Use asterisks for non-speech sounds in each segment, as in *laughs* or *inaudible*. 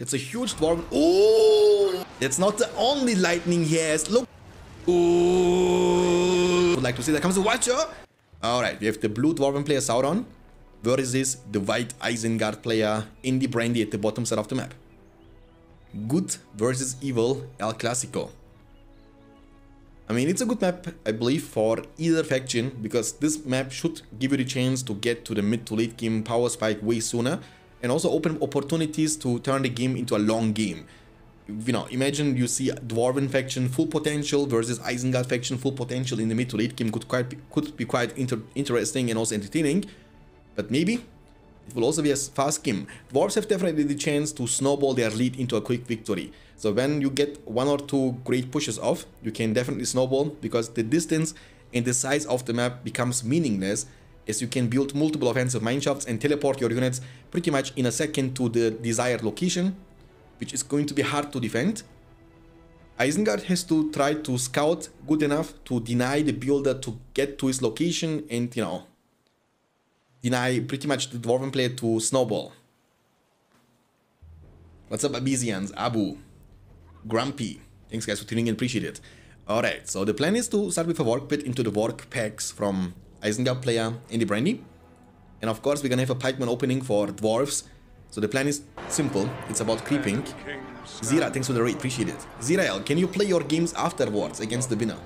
It's a huge dwarf. Oh! That's not the only lightning he has. Look. Ooh. Would like to see that comes the Watcher. Alright, we have the blue dwarven player Sauron versus the white Isengard player Indy Brandy at the bottom side of the map. Good versus evil El Clasico. I mean, it's a good map, I believe, for either faction, because this map should give you the chance to get to the mid to late game power spike way sooner, and also open opportunities to turn the game into a long game. You know, imagine you see Dwarven faction full potential versus Isengard faction full potential in the mid to late game could quite be, could be quite inter interesting and also entertaining, but maybe it will also be a fast game. Dwarves have definitely the chance to snowball their lead into a quick victory. So when you get one or two great pushes off, you can definitely snowball because the distance and the size of the map becomes meaningless as you can build multiple offensive mineshafts and teleport your units pretty much in a second to the desired location, which is going to be hard to defend. Isengard has to try to scout good enough to deny the builder to get to his location and, you know, deny pretty much the Dwarven player to snowball. What's up, Abyssians? Abu. Grumpy. Thanks, guys, for tuning in. Appreciate it. Alright, so the plan is to start with a work Pit into the work packs from Isengard player Indy Brandy. And of course, we're gonna have a pikeman opening for dwarves. So the plan is simple. It's about creeping. Zira, thanks for the raid. Appreciate it. Zirael, can you play your games afterwards against the winner?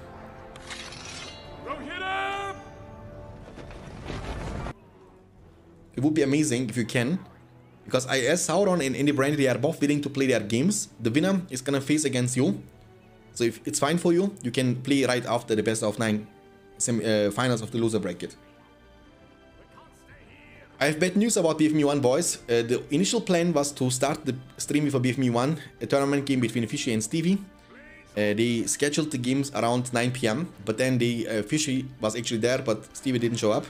It would be amazing if you can. Because I IS Sauron and Indy Brandy, they are both willing to play their games. The winner is gonna face against you. So if it's fine for you, you can play right after the best of 9 uh, finals of the loser bracket. I have bad news about BFME 1 boys. Uh, the initial plan was to start the stream with a BFME 1, a tournament game between Fishy and Stevie. Uh, they scheduled the games around 9 pm, but then the uh, Fishy was actually there, but Stevie didn't show up.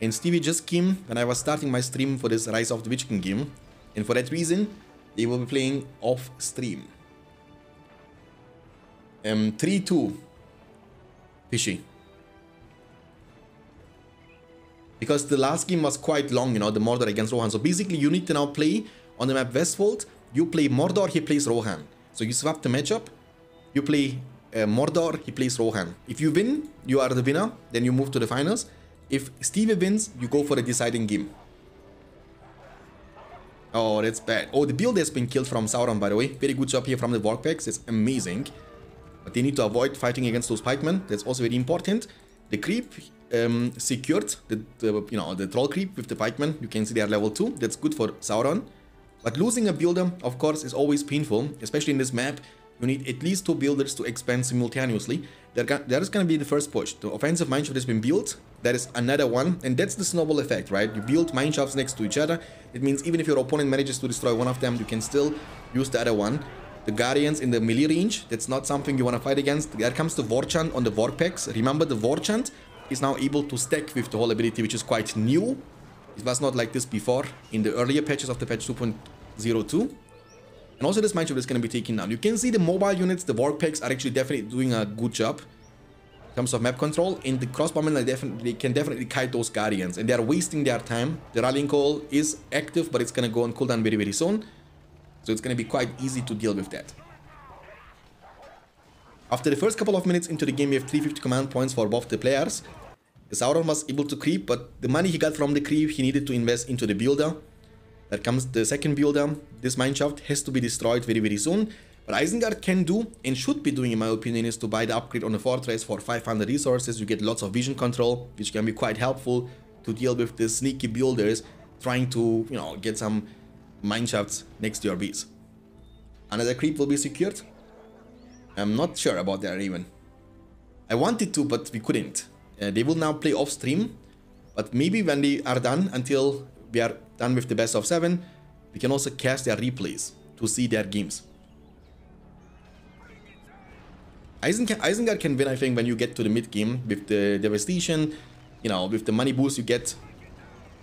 And Stevie just came when I was starting my stream for this Rise of the Witch King game. And for that reason, they will be playing off stream. Um, 3-2. Fishy. Because the last game was quite long, you know, the Mordor against Rohan. So basically, you need to now play on the map Westfold. You play Mordor, he plays Rohan. So you swap the matchup. You play uh, Mordor, he plays Rohan. If you win, you are the winner. Then you move to the finals. If Stevie wins, you go for the deciding game. Oh, that's bad. Oh, the build has been killed from Sauron, by the way. Very good job here from the Vorkpacks. It's amazing. But they need to avoid fighting against those pikemen. That's also very important. The creep um, secured the, the, you know the troll creep with the pikemen. You can see they are level 2. That's good for Sauron. But losing a builder, of course, is always painful, especially in this map. You need at least two builders to expand simultaneously. That is going to be the first push. The offensive mineshaft has been built. That is another one. And that's the snowball effect, right? You build mineshafts next to each other. It means even if your opponent manages to destroy one of them, you can still use the other one. The Guardians in the melee range, that's not something you want to fight against. There comes the Vorchant on the Vorpacks. Remember, the Vorchant is now able to stack with the whole ability, which is quite new. It was not like this before in the earlier patches of the patch 2.02. And also this mineshaft is going to be taken down. You can see the mobile units, the Vorpacks are actually definitely doing a good job in terms of map control. And the crossbowmen they definitely can definitely kite those guardians. And they are wasting their time. The rallying call is active, but it's going to go on cooldown very, very soon. So it's going to be quite easy to deal with that. After the first couple of minutes into the game, we have 350 command points for both the players. Sauron was able to creep, but the money he got from the creep, he needed to invest into the builder. There comes the second builder. This mineshaft has to be destroyed very, very soon. What Isengard can do, and should be doing in my opinion, is to buy the upgrade on the fortress for 500 resources. You get lots of vision control, which can be quite helpful to deal with the sneaky builders trying to, you know, get some mineshafts next to your base. Another creep will be secured. I'm not sure about that even. I wanted to, but we couldn't. Uh, they will now play off stream, but maybe when they are done, until we are done with the best of 7, we can also cast their replays to see their games. Isengard can win, I think, when you get to the mid game with the devastation, you know, with the money boost you get.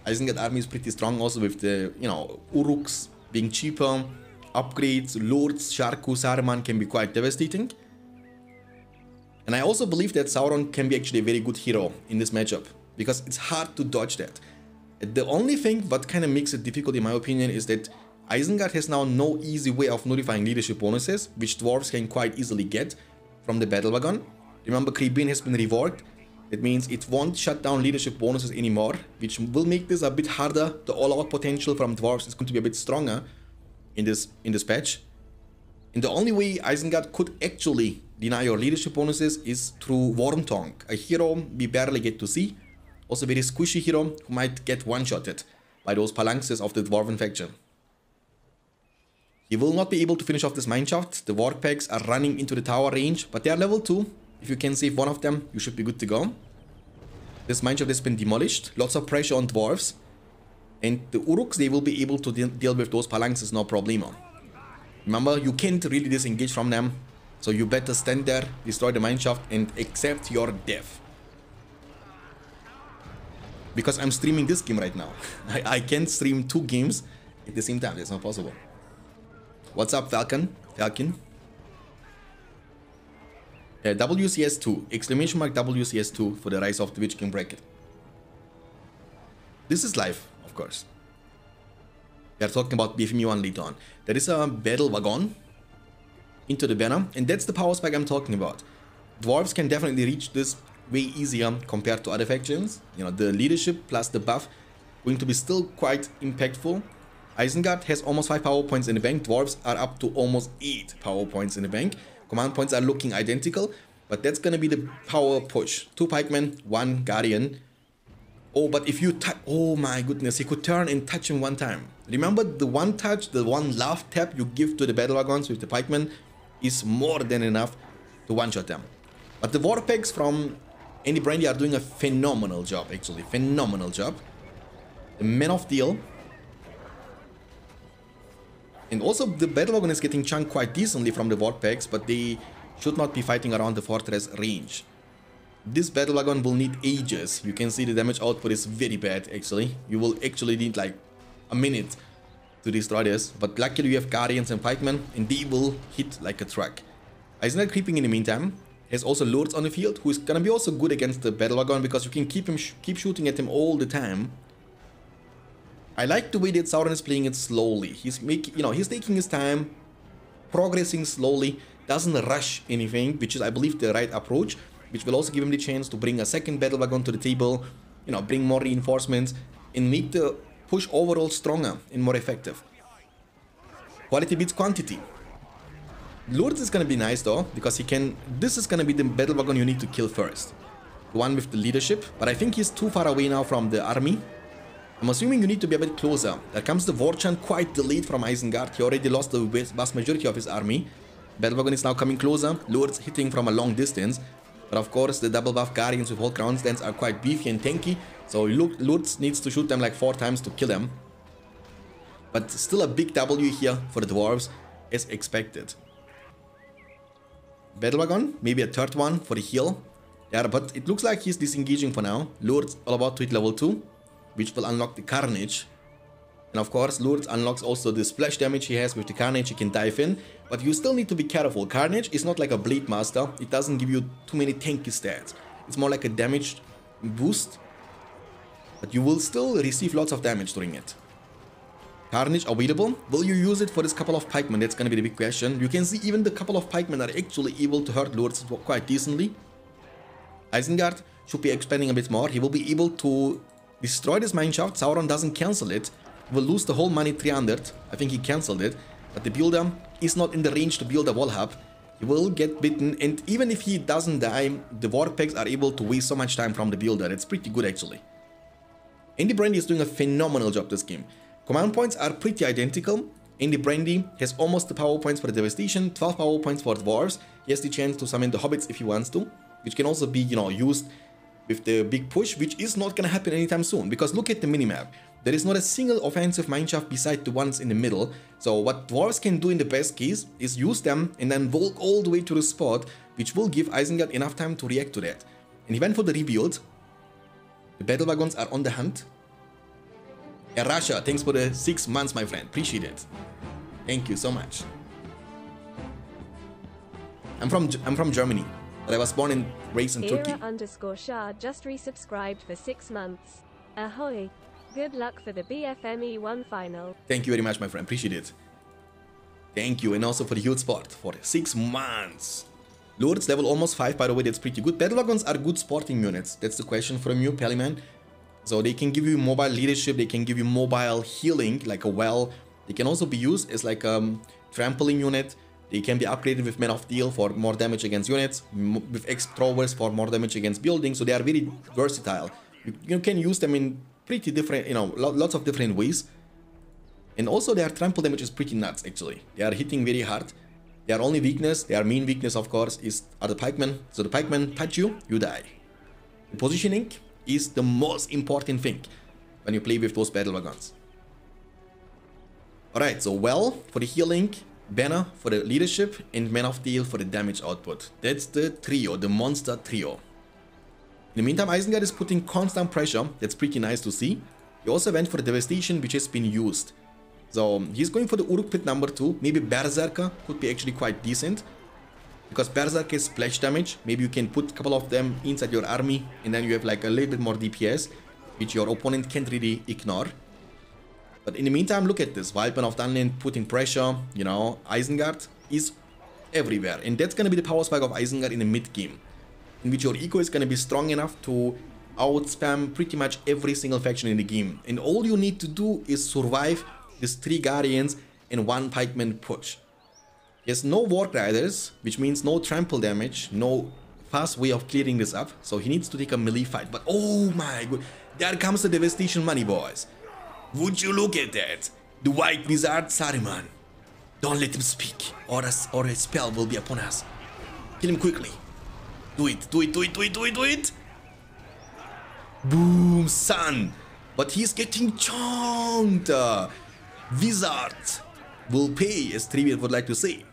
Isengard army is pretty strong also with the, you know, Uruks being cheaper, upgrades, Lurtz, Sharku, Saruman can be quite devastating. And I also believe that Sauron can be actually a very good hero in this matchup, because it's hard to dodge that. The only thing what kind of makes it difficult in my opinion is that Isengard has now no easy way of notifying leadership bonuses, which dwarves can quite easily get from the battle wagon. Remember, Creepin has been reworked. That means it won't shut down leadership bonuses anymore, which will make this a bit harder. The all-out potential from dwarves is going to be a bit stronger in this in this patch. And the only way Isengard could actually deny your leadership bonuses is through Wormtongue, a hero we barely get to see. Also very squishy hero who might get one-shotted by those phalanxes of the Dwarven faction. He will not be able to finish off this mineshaft. The Wargpegs are running into the tower range, but they are level 2. If you can save one of them, you should be good to go. This mineshaft has been demolished. Lots of pressure on dwarves. And the Uruks, they will be able to de deal with those phalanxes, no problemo. Remember, you can't really disengage from them. So you better stand there, destroy the mineshaft, and accept your death. Because I'm streaming this game right now. *laughs* I, I can't stream two games at the same time. That's not possible. What's up, Falcon? Falcon? Uh, WCS2, exclamation mark WCS2 for the Rise of the Witch King bracket. This is live, of course. We are talking about BFME 1 later on. There is a battle wagon into the banner, and that's the power spike I'm talking about. Dwarves can definitely reach this way easier compared to other factions. You know, the leadership plus the buff going to be still quite impactful Isengard has almost 5 power points in the bank. Dwarves are up to almost 8 power points in the bank. Command points are looking identical. But that's gonna be the power push. 2 pikemen, 1 guardian. Oh, but if you touch... Oh my goodness, he could turn and touch him one time. Remember the one touch, the one love tap you give to the battle wagons with the pikemen is more than enough to one-shot them. But the Warpegs from Andy Brandy are doing a phenomenal job, actually. Phenomenal job. The Men of Steel and also the battle is getting chunked quite decently from the Warpegs, but they should not be fighting around the fortress range. This battle wagon will need ages. You can see the damage output is very bad actually. You will actually need like a minute to destroy this. But luckily we have Guardians and Pikemen and they will hit like a truck. Isn't creeping in the meantime has also Lurtz on the field who is gonna be also good against the battle wagon because you can keep him sh keep shooting at him all the time I like the way that Sauron is playing it slowly. He's making, you know, he's taking his time, progressing slowly, doesn't rush anything, which is, I believe, the right approach, which will also give him the chance to bring a second battle wagon to the table, you know, bring more reinforcements, and make the push overall stronger and more effective. Quality beats quantity. Lurtz is gonna be nice though, because he can, this is gonna be the battle wagon you need to kill first. The one with the leadership, but I think he's too far away now from the army, I'm assuming you need to be a bit closer. There comes the Vorchan quite the lead from Isengard. He already lost the vast majority of his army. Battle Wagon is now coming closer. Lurtz hitting from a long distance. But of course, the double buff Guardians with hold ground stance are quite beefy and tanky. So Lurtz needs to shoot them like 4 times to kill them. But still a big W here for the Dwarves, as expected. Wagon, maybe a third one for the heal. Yeah, but it looks like he's disengaging for now. Lurtz all about to hit level 2 which will unlock the Carnage. And of course, Lurtz unlocks also the splash damage he has with the Carnage, he can dive in. But you still need to be careful. Carnage is not like a Blade Master, it doesn't give you too many tanky stats. It's more like a damage boost. But you will still receive lots of damage during it. Carnage available. Will you use it for this couple of pikemen? That's gonna be the big question. You can see even the couple of pikemen are actually able to hurt Lurtz quite decently. Isengard should be expanding a bit more. He will be able to destroy this mineshaft. Sauron doesn't cancel it. Will lose the whole money 300. I think he cancelled it. But the builder is not in the range to build a wall hub. He will get bitten and even if he doesn't die, the Warpegs are able to waste so much time from the builder. It's pretty good actually. Andy Brandy is doing a phenomenal job this game. Command points are pretty identical. Andy Brandy has almost the power points for the Devastation, 12 power points for the Dwarves. He has the chance to summon the Hobbits if he wants to, which can also be, you know, used with the big push, which is not gonna happen anytime soon, because look at the minimap. There is not a single offensive mineshaft beside the ones in the middle, so what dwarves can do in the best case is use them and then walk all the way to the spot, which will give Isengard enough time to react to that. And he went for the rebuild. The battle wagons are on the hunt. Yeah, Russia, thanks for the six months, my friend. Appreciate it. Thank you so much. I'm from I'm from Germany. But I was born and raised in Era Turkey. underscore Shah just resubscribed for six months. Ahoy. Good luck for the BFME 1 final. Thank you very much, my friend. Appreciate it. Thank you. And also for the huge sport for six months. Lurtz level almost 5, by the way, that's pretty good. Battle Wagons are good sporting units. That's the question from you, Pellyman. So they can give you mobile leadership, they can give you mobile healing, like a well. They can also be used as like a um, trampoline unit. They can be upgraded with Men of Steel for more damage against units, with axe throwers for more damage against buildings. So they are very versatile. You, you can use them in pretty different, you know, lots of different ways. And also their trample damage is pretty nuts actually. They are hitting very hard. Their only weakness, their main weakness of course, is are the pikemen. So the pikemen touch you, you die. The positioning is the most important thing when you play with those battle wagons. Alright, so well for the healing, Banner for the leadership, and Man of Steel for the damage output. That's the trio, the monster trio. In the meantime, Isengard is putting constant pressure, that's pretty nice to see. He also went for Devastation, which has been used. So he's going for the Uruk Pit number 2, maybe Berserker could be actually quite decent. Because Berserker is splash damage, maybe you can put a couple of them inside your army, and then you have like a little bit more DPS, which your opponent can't really ignore. But in the meantime, look at this. Wildman of Dunland putting pressure, you know, Isengard is everywhere. And that's gonna be the power spike of Isengard in the mid game. In which your eco is gonna be strong enough to outspam pretty much every single faction in the game. And all you need to do is survive these three Guardians and one Pikeman push. He has no Warg Riders, which means no trample damage, no fast way of clearing this up, so he needs to take a melee fight. But oh my god, there comes the devastation money, boys. Would you look at that? The White Wizard Saruman. Don't let him speak, or a, or a spell will be upon us. Kill him quickly. Do it, do it, do it, do it, do it, do it! Boom, son! But he's getting chunked! Wizard will pay, as Trivial would like to say.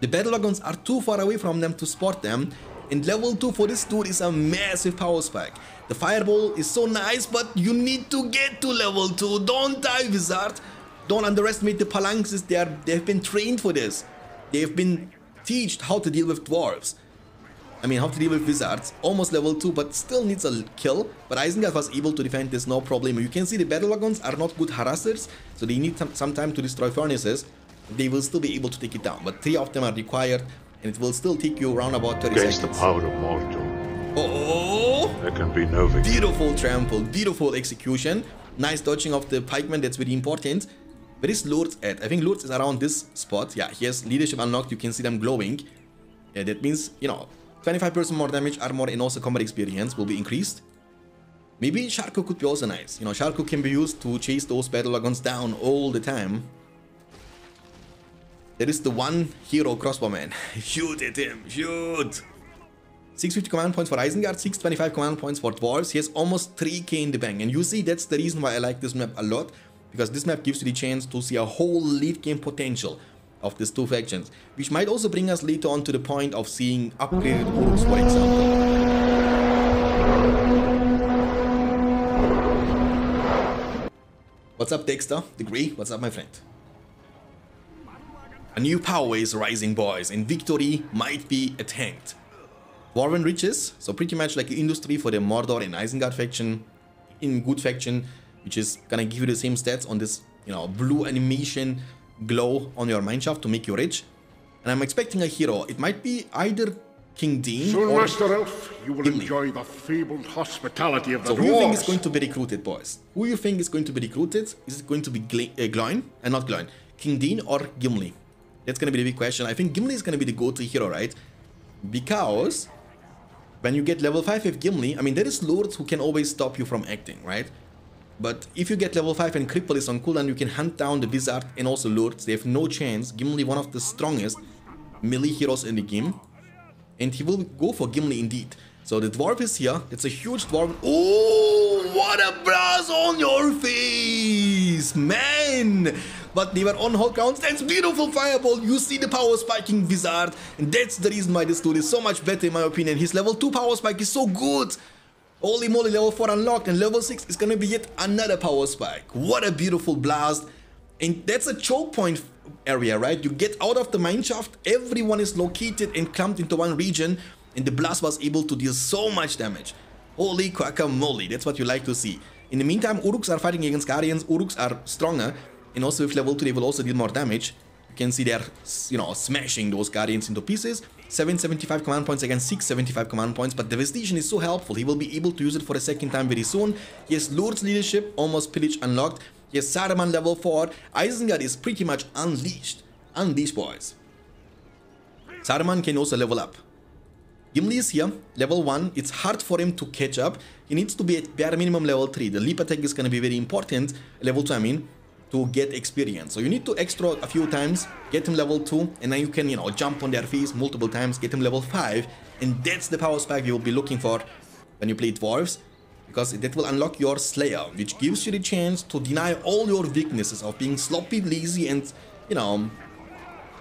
The battle wagons are too far away from them to spot them, and level 2 for this dude is a massive power spike. The fireball is so nice, but you need to get to level 2. Don't die, Wizard. Don't underestimate the Phalanxes. They, are, they have been trained for this. They have been taught how to deal with dwarves. I mean, how to deal with wizards. Almost level 2, but still needs a kill. But Isengard was able to defend this no problem. You can see the battle wagons are not good harassers, so they need some, some time to destroy furnaces. They will still be able to take it down, but three of them are required, and it will still take you around about 30 Against seconds. the power of Mordor, Oh! there can be no victory. Beautiful trample, beautiful execution. Nice dodging of the pikeman, that's very important. Where is Lurtz at? I think Lurtz is around this spot. Yeah, he has leadership unlocked, you can see them glowing. Yeah, that means, you know, 25% more damage, armor, and also combat experience will be increased. Maybe Sharku could be also nice. You know, Sharku can be used to chase those battle wagons down all the time. There is the one hero crossbowman. *laughs* shoot at him, shoot! 650 command points for Isengard, 625 command points for Dwarves. He has almost 3k in the bank. And you see, that's the reason why I like this map a lot. Because this map gives you the chance to see a whole late game potential of these two factions. Which might also bring us later on to the point of seeing upgraded Uruks, for example. What's up, Dexter? Degree? What's up, my friend? A new power is rising, boys, and victory might be at hand. Dwarven riches, so pretty much like industry for the Mordor and Isengard faction, in good faction, which is gonna give you the same stats on this, you know, blue animation glow on your mineshaft to make you rich. And I'm expecting a hero. It might be either King Dain Soon, or Master Elf, you will Gimli. enjoy the fabled hospitality of the So who you think is going to be recruited, boys? Who you think is going to be recruited? Is it going to be Gl uh, Gloin? Uh, not Gloin. King Dain or Gimli? That's gonna be the big question. I think Gimli is gonna be the go-to hero, right? Because when you get level 5 with Gimli, I mean, there is Lurtz who can always stop you from acting, right? But if you get level 5 and Cripple is on cooldown, you can hunt down the Wizard and also Lurtz. They have no chance. Gimli, one of the strongest melee heroes in the game. And he will go for Gimli indeed. So the dwarf is here. It's a huge dwarf. Oh, what a blast on your face, man! But they were on hold counts. That's beautiful fireball. You see the power spiking wizard. And that's the reason why this dude is so much better in my opinion. His level 2 power spike is so good. Holy moly, level 4 unlocked and level 6 is gonna be yet another power spike. What a beautiful blast. And that's a choke point area, right? You get out of the mineshaft, everyone is located and clumped into one region, and the blast was able to deal so much damage. Holy guacamole, that's what you like to see. In the meantime, Uruks are fighting against Guardians. Uruks are stronger. And also with level 2, they will also deal more damage. You can see they're, you know, smashing those Guardians into pieces. 775 command points against 675 command points, but Devastation is so helpful. He will be able to use it for a second time very soon. Has Lurtz's Leadership, almost pillage unlocked. Has Saruman level 4. Isengard is pretty much unleashed. Unleashed, boys. Saruman can also level up. Gimli is here, level 1. It's hard for him to catch up. He needs to be at bare minimum level 3. The leap attack is going to be very important, level 2 I mean, to get experience. So you need to extra a few times, get him level 2, and then you can, you know, jump on their face multiple times, get him level 5, and that's the power spike you will be looking for when you play Dwarves, because that will unlock your Slayer, which gives you the chance to deny all your weaknesses of being sloppy, lazy, and, you know,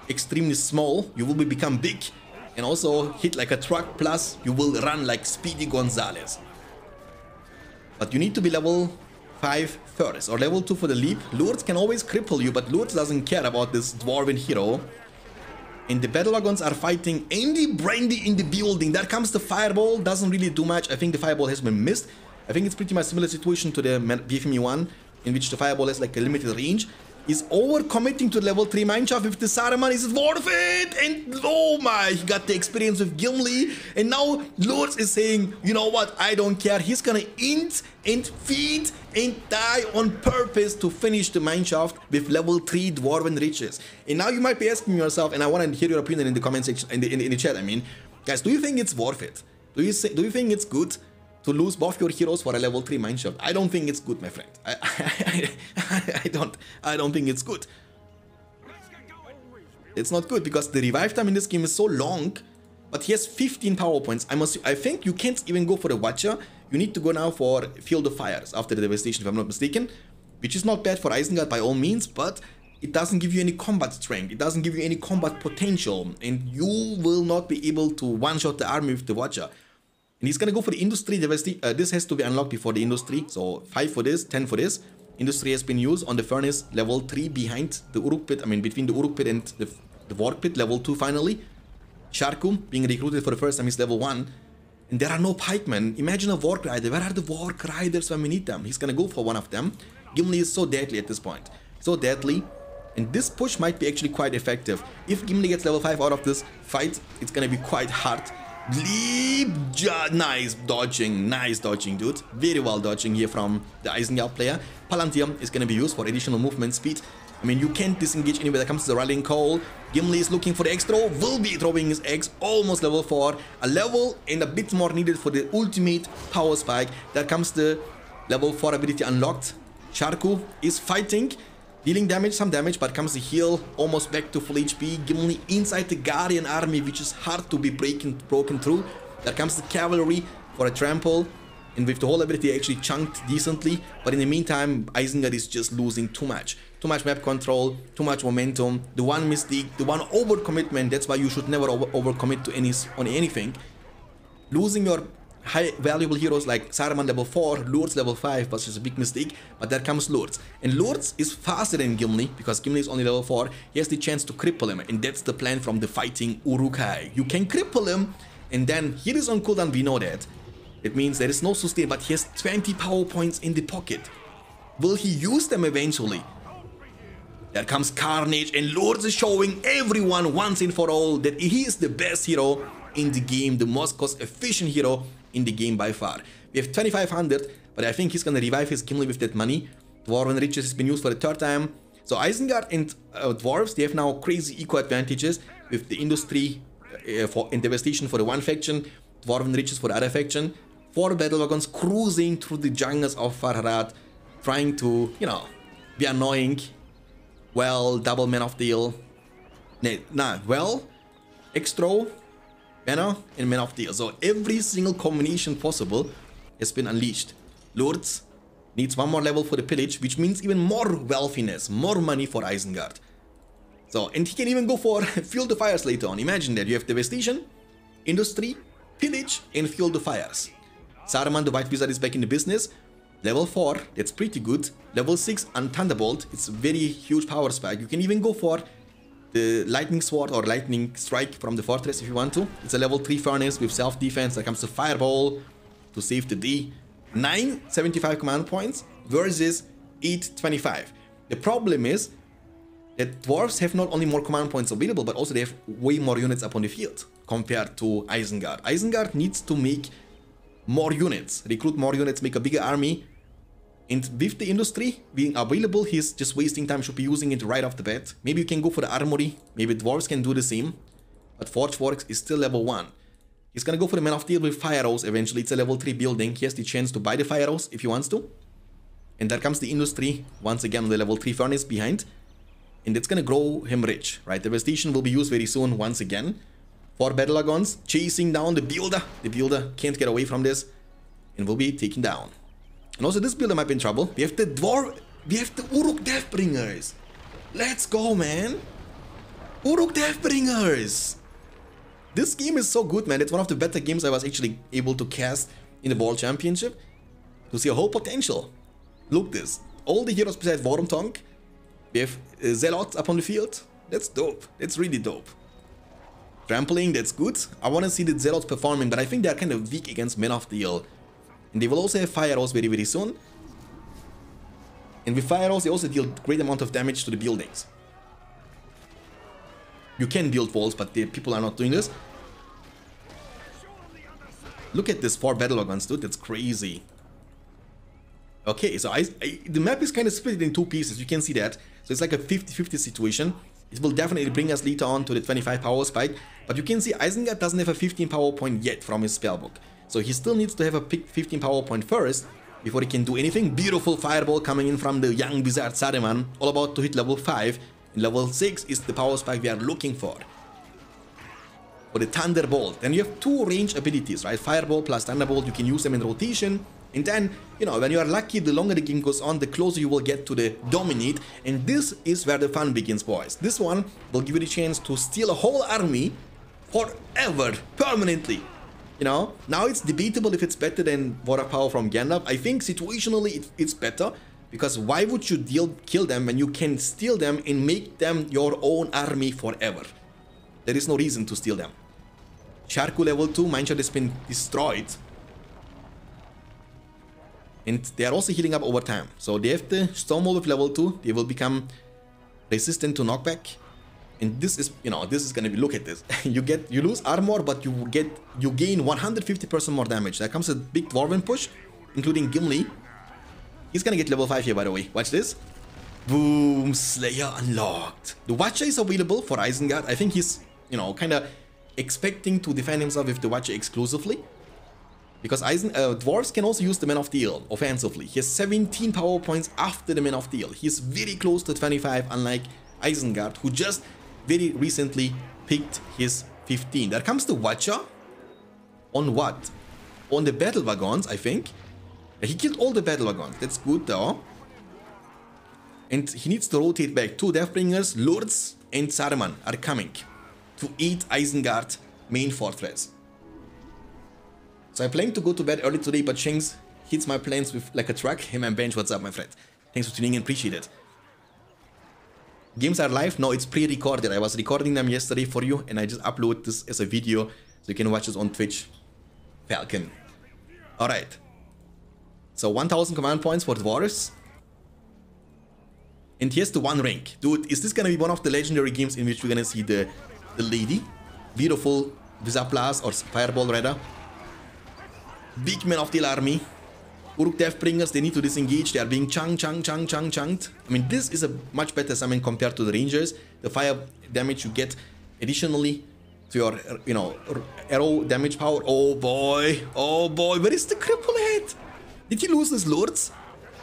extremely small. You will be become big, and also hit like a truck, plus you will run like Speedy Gonzales. But you need to be level 5 first, or level 2 for the leap. Lurtz can always cripple you, but Lurtz doesn't care about this Dwarven hero. And the Battle Wagons are fighting Andy Brandy in the building. There comes the Fireball, doesn't really do much. I think the Fireball has been missed. I think it's pretty much similar situation to the BFME 1, in which the Fireball has like a limited range is overcommitting to level 3 mineshaft with the Saruman. Is it worth it? And oh my, he got the experience with Gimli. And now Lurtz is saying, you know what, I don't care. He's gonna int and feed and die on purpose to finish the mineshaft with level 3 Dwarven Riches. And now you might be asking yourself, and I want to hear your opinion in the comment section, in the, in the, in the chat, I mean, guys, do you think it's worth it? Do you, say, do you think it's good to lose both your heroes for a level 3 mineshaft. I don't think it's good, my friend. I, I, I, I, don't I don't think it's good. It's not good because the revive time in this game is so long, but he has 15 power points. I must I think you can't even go for the Watcher. You need to go now for Fuel the Fires after the devastation if I'm not mistaken, which is not bad for Isengard by all means, but it doesn't give you any combat strength, it doesn't give you any combat potential, and you will not be able to one-shot the army with the Watcher. And he's gonna go for the industry diversity. Uh, this has to be unlocked before the industry. So 5 for this, 10 for this. Industry has been used on the furnace level 3 behind the Uruk pit. I mean, between the Uruk pit and the, the pit, level 2 finally. Sharku being recruited for the first time is level 1. And there are no pikemen. Imagine a Vork rider. Where are the Vork riders when we need them? He's gonna go for one of them. Gimli is so deadly at this point. So deadly. And this push might be actually quite effective. If Gimli gets level 5 out of this fight, it's gonna be quite hard Bleep, nice dodging, nice dodging, dude. Very well dodging here from the Isengard player. Palantir is going to be used for additional movement speed. I mean, you can't disengage anywhere that comes to the rallying call. Gimli is looking for the extra, will be throwing his eggs, almost level 4. A level and a bit more needed for the ultimate power spike. That comes the level 4 ability unlocked. Sharku is fighting. Dealing damage, some damage, but comes the heal, almost back to full HP. Gimli inside the Guardian army, which is hard to be breaking, broken through. There comes the cavalry for a trample. And with the whole ability actually chunked decently. But in the meantime, Isengard is just losing too much. Too much map control, too much momentum. The one mistake, the one overcommitment, that's why you should never over overcommit to any on anything. Losing your high valuable heroes like Saruman level 4, Lurtz level 5 was just a big mistake, but there comes Lurtz. And Lurtz is faster than Gimli, because Gimli is only level 4, he has the chance to cripple him, and that's the plan from the fighting Uruk-hai. You can cripple him, and then he is on cooldown, we know that. It means there is no sustain, but he has 20 power points in the pocket. Will he use them eventually? There comes Carnage, and Lurtz is showing everyone once and for all that he is the best hero in the game, the most cost efficient hero in the game by far. We have 2500, but I think he's gonna revive his Gimli with that money. Dwarven Riches has been used for the third time. So Isengard and uh, Dwarves, they have now crazy eco advantages with the industry uh, for in devastation for the one faction, Dwarven Riches for the other faction. Four battle wagons cruising through the jungles of Far Harad, trying to, you know, be annoying. Well, double man of deal. Nah, well, extra Banner and Man of the Steel. So every single combination possible has been unleashed. Lurtz needs one more level for the pillage, which means even more wealthiness, more money for Isengard. So, and he can even go for *laughs* Fuel the Fires later on. Imagine that you have Devastation, Industry, Pillage, and Fuel the Fires. Saruman the White Wizard is back in the business. Level 4, that's pretty good. Level 6, and Thunderbolt, it's a very huge power spike. You can even go for the lightning sword or lightning strike from the fortress if you want to. It's a level 3 furnace with self-defense. There comes the fireball to save the D. 975 command points versus 825. The problem is that dwarves have not only more command points available, but also they have way more units upon the field compared to Isengard. Isengard needs to make more units, recruit more units, make a bigger army. And with the industry being available, he's just wasting time, should be using it right off the bat. Maybe you can go for the armory, maybe dwarves can do the same. But Forge Works is still level 1. He's gonna go for the Man of Steel with Fire Arrows eventually. It's a level 3 building. He has the chance to buy the Fire Arrows if he wants to. And there comes the industry, once again on the level 3 furnace behind. And it's gonna grow him rich, right? The Devastation will be used very soon once again. For Battle Wagons chasing down the builder. The builder can't get away from this and will be taken down. And also this builder might be in trouble. We have the Dwarf, we have the Uruk Deathbringers. Let's go, man. Uruk Deathbringers. This game is so good, man. It's one of the better games I was actually able to cast in the World Championship. To see a whole potential. Look this. All the heroes besides Wormtongue. We have uh, Zealots up on the field. That's dope. That's really dope. Trampling, that's good. I want to see the Zealots performing, but I think they're kind of weak against Men of Steel. And they will also have Fire very, very soon. And with Fire they also deal great amount of damage to the buildings. You can build walls, but the people are not doing this. Look at this four battle wagons, dude. That's crazy. Okay, so I, I, the map is kind of split in two pieces. You can see that. So it's like a 50-50 situation. It will definitely bring us later on to the 25 power spike. But you can see Isengard doesn't have a 15 power point yet from his spellbook. So he still needs to have a 15 power point first before he can do anything. Beautiful fireball coming in from the young Wizard Saruman. All about to hit level 5. And level 6 is the power spike we are looking for. For the Thunderbolt. Then you have two range abilities, right? Fireball plus Thunderbolt. You can use them in rotation. And then, you know, when you are lucky, the longer the game goes on, the closer you will get to the Dominate. And this is where the fun begins, boys. This one will give you the chance to steal a whole army forever, permanently. You know, now it's debatable if it's better than Water Power from Gandalf. I think situationally it, it's better. Because why would you deal kill them when you can steal them and make them your own army forever? There is no reason to steal them. Sharku level 2, Mineshaft has been destroyed. And they are also healing up over time. So they have the Stormwall with level 2. They will become resistant to knockback. And this is, you know, this is gonna be, look at this. *laughs* you get, you lose armor, but you get, you gain 150% more damage. that comes a big Dwarven push, including Gimli. He's gonna get level 5 here, by the way. Watch this. Boom, Slayer unlocked. The Watcher is available for Isengard. I think he's, you know, kind of expecting to defend himself with the Watcher exclusively. Because Eisen, uh, Dwarves can also use the Man of Steel offensively. He has 17 power points after the Man of Steel. He's very close to 25, unlike Isengard, who just very recently picked his 15. There comes the Watcher. On what? On the Battle Wagons, I think. He killed all the Battle Wagons. That's good, though. And he needs to rotate back. Two Deathbringers, Lurtz, and Saruman are coming to eat Isengard main fortress. So I plan to go to bed early today, but Shanks hits my plans with like a truck. Hey man, Bench, what's up, my friend? Thanks for tuning in, appreciate it. Games are live? No, it's pre-recorded. I was recording them yesterday for you, and I just upload this as a video, so you can watch this on Twitch. Falcon. Alright. So 1000 command points for Dwarves. And here's the one rank. Dude, is this gonna be one of the legendary games in which we're gonna see the, the lady? Beautiful Visaplas or Fireball rather. Big men of the army. Uruk Deathbringers, they need to disengage. They are being chung, chung, chung, chung, chunked. I mean, this is a much better summon compared to the Rangers. The fire damage you get additionally to your, you know, arrow damage power. Oh boy. Oh boy. Where is the cripple head? Did he lose his Lurtz?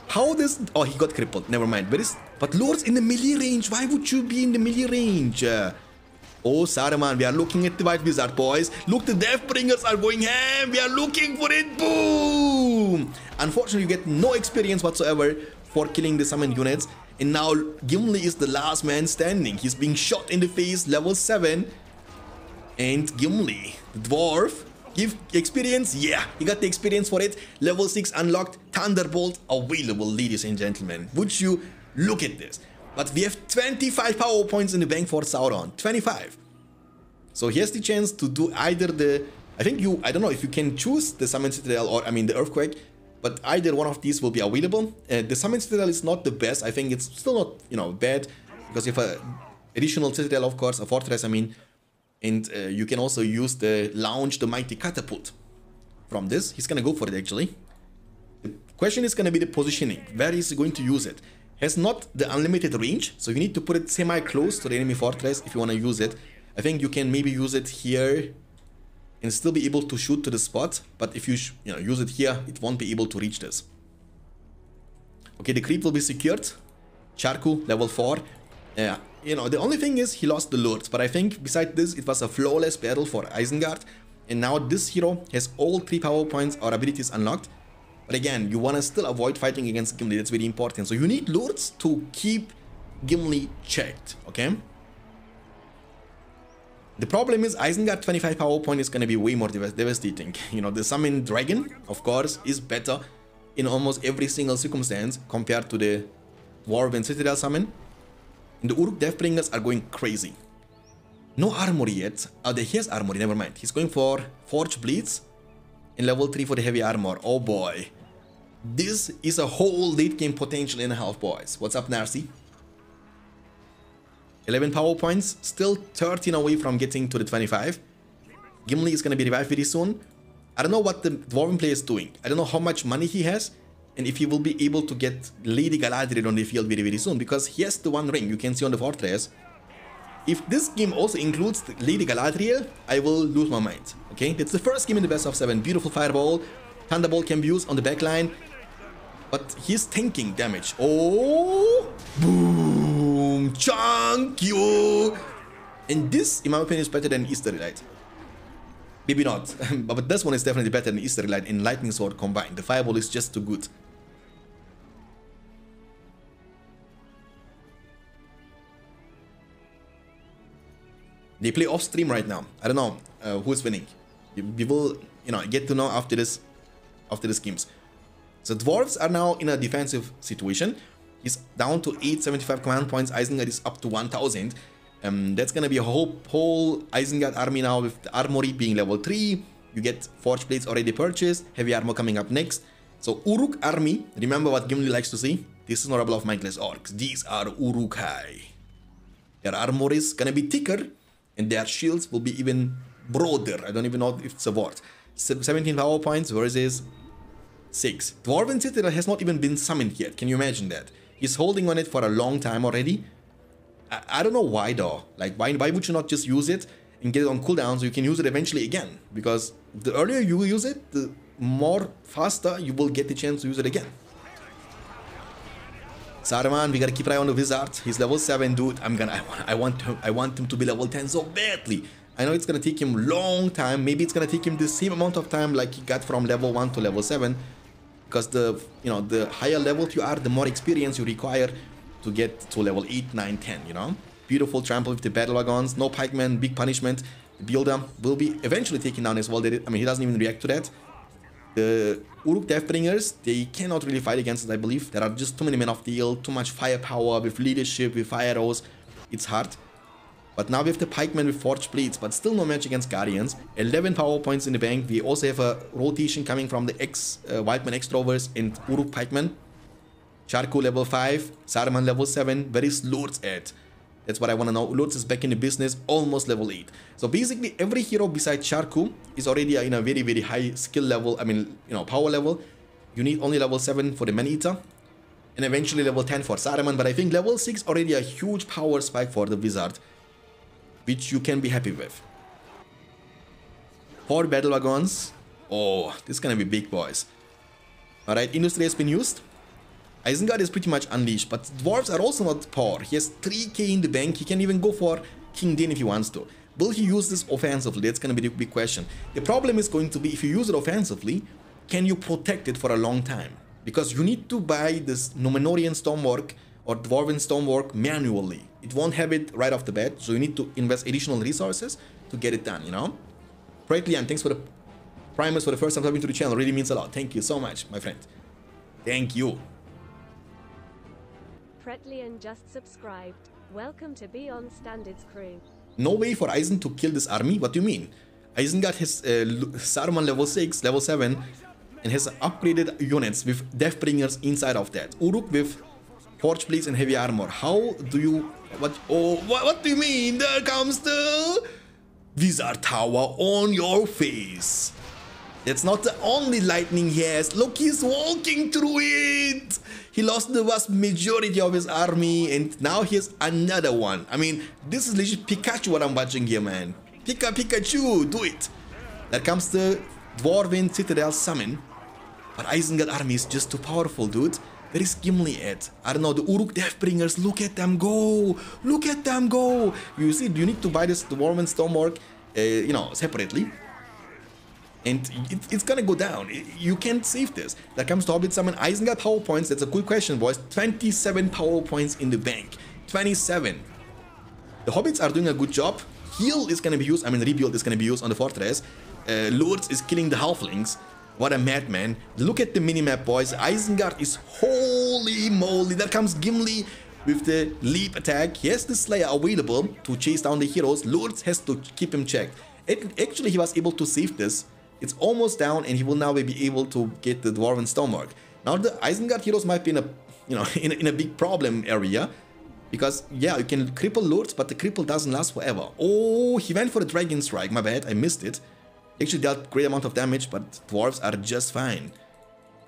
How does... Oh, he got crippled. Never mind. Is... But Lurtz in the melee range. Why would you be in the melee range? Uh, Oh, Saruman, we are looking at the White Wizard, boys. Look, the Deathbringers are going ham. We are looking for it. Boom! Unfortunately, you get no experience whatsoever for killing the summoned units. And now Gimli is the last man standing. He's being shot in the face, level 7. And Gimli, the dwarf, give experience? Yeah, he got the experience for it. Level 6 unlocked, Thunderbolt available, ladies and gentlemen. Would you look at this? But we have 25 power points in the bank for Sauron. 25. So he has the chance to do either the... I think you... I don't know if you can choose the Summon Citadel or, I mean, the Earthquake. but either one of these will be available. Uh, the Summon Citadel is not the best. I think it's still not, you know, bad because if a additional Citadel, of course, a Fortress, I mean, and uh, you can also use the Launch the Mighty Catapult from this. He's gonna go for it actually. The question is gonna be the positioning. Where is he going to use it? Has not the unlimited range, so you need to put it semi-close to the enemy fortress if you want to use it. I think you can maybe use it here and still be able to shoot to the spot, but if you you know use it here, it won't be able to reach this. Okay, the creep will be secured. Sharku, level 4. Yeah, you know, the only thing is he lost the Lurtz, but I think besides this, it was a flawless battle for Isengard. And now this hero has all 3 power points or abilities unlocked. But again, you want to still avoid fighting against Gimli, that's very important. So you need Lurtz to keep Gimli checked, okay? The problem is Isengard 25 power point is going to be way more devastating. *laughs* You know, the summon dragon, of course, is better in almost every single circumstance compared to the Dwarven Citadel summon. And the Uruk Deathbringers are going crazy. No armor yet. Oh, the, he has armor, never mind. He's going for Forge Blades in level 3 for the heavy armor. Oh boy. This is a whole late game potential in half, boys. What's up, Narcy? 11 power points, still 13 away from getting to the 25. Gimli is gonna be revived very soon. I don't know what the Dwarven player is doing. I don't know how much money he has and if he will be able to get Lady Galadriel on the field very very soon because he has the one ring you can see on the fortress. If this game also includes Lady Galadriel, I will lose my mind. Okay, it's the first game in the best of 7. Beautiful fireball. Thunderbolt can be used on the backline. But he's tanking damage. Oh! Boom! Chunk you! And this, in my opinion, is better than Istari Light. Maybe not, *laughs* but this one is definitely better than Istari Light and Lightning Sword combined. The Fireball is just too good. They play off stream right now. I don't know uh, who's winning. We will, you know, get to know after this, after the games. So dwarves are now in a defensive situation. He's down to 875 command points. Isengard is up to 1000. Um, that's gonna be a whole whole Isengard army now with the armory being level 3. You get forge plates already purchased. Heavy armor coming up next. So Uruk army. Remember what Gimli likes to see. This is not a bluff mindless orcs. These are Uruk-hai. Their armor is gonna be thicker and their shields will be even broader. I don't even know if it's a word. 17 power points versus 6. Dwarven Citadel has not even been summoned yet. Can you imagine that? He's holding on it for a long time already. I, I don't know why though. Like why, why would you not just use it and get it on cooldown so you can use it eventually again? Because the earlier you use it, the more faster you will get the chance to use it again. Saruman, we gotta keep an eye on the wizard. He's level 7, dude. I'm gonna I want I want him I want him to be level 10 so badly. I know it's gonna take him long time. Maybe it's gonna take him the same amount of time like he got from level 1 to level 7. Because the you know the higher level you are, the more experience you require to get to level 8, 9, 10, you know? Beautiful trample with the battle wagons, no pikemen, big punishment. The builder will be eventually taken down as well. I mean, he doesn't even react to that. The Uruk Deathbringers, they cannot really fight against it, I believe. There are just too many men of steel, too much firepower with leadership, with fire arrows. It's hard. But now we have the Pikemen with Forged Blades, but still no match against Guardians. 11 power points in the bank. We also have a rotation coming from the X uh, Wildman X-Rovers and Uruk Pikemen. Sharku level 5, Saruman level 7. Where is Lurtz at? That's what I want to know. Lurtz is back in the business, almost level 8. So basically, every hero besides Sharku is already in a very, very high skill level. I mean, you know, power level. You need only level 7 for the Man-Eater. And eventually level 10 for Saruman. But I think level 6 already a huge power spike for the Wizard. Which you can be happy with. Four battle wagons. Oh, this is gonna be big, boys. Alright, industry has been used. Isengard is pretty much unleashed, but dwarves are also not poor. He has 3k in the bank, he can even go for King Dain if he wants to. Will he use this offensively? That's gonna be the big question. The problem is going to be, if you use it offensively, can you protect it for a long time? Because you need to buy this Numenorian Stonework or Dwarven Stonework manually. It won't have it right off the bat, so you need to invest additional resources to get it done, you know? Lian, thanks for the primers for the first time coming to the channel. Really means a lot. Thank you so much, my friend. Thank you. Pretlian just subscribed. Welcome to Beyond Standards crew. No way for Eisen to kill this army? What do you mean? Isengard has uh, Saruman level 6, level 7. and has upgraded units with Deathbringers inside of that. Uruk with Forge Blades and Heavy Armor. How do you... What, oh, what, what do you mean? There comes the... Wizard Tower on your face. That's not the only lightning he has. Look, he's walking through it. He lost the vast majority of his army and now he has another one. I mean, this is legit Pikachu what I'm watching here, man. Pika Pikachu, do it. There comes the Dwarven Citadel summon. But Isengard army is just too powerful, dude. Where is Gimli at? I don't know, the Uruk Deathbringers, look at them go! Look at them go! You see, you need to buy this Dwarven Stonework, uh, you know, separately. And it, it's gonna go down. You can't save this. That comes to Hobbit Summon. Isengard power points, that's a good question, boys. 27 power points in the bank. 27. The Hobbits are doing a good job. Heal is gonna be used, I mean, rebuild is gonna be used on the fortress. Uh, Lurtz is killing the Halflings. What a madman. Look at the minimap, boys. Isengard is holy moly. There comes Gimli with the leap attack. He has the Slayer available to chase down the heroes. Lurtz has to keep him checked. It, actually, he was able to save this. It's almost down and he will now be able to get the Dwarven Stonework. Now the Isengard heroes might be in a, you know, *laughs* in a, in a big problem area. Because, yeah, you can cripple Lurtz, but the cripple doesn't last forever. Oh, he went for the Dragon Strike. My bad, I missed it actually dealt great amount of damage, but dwarves are just fine.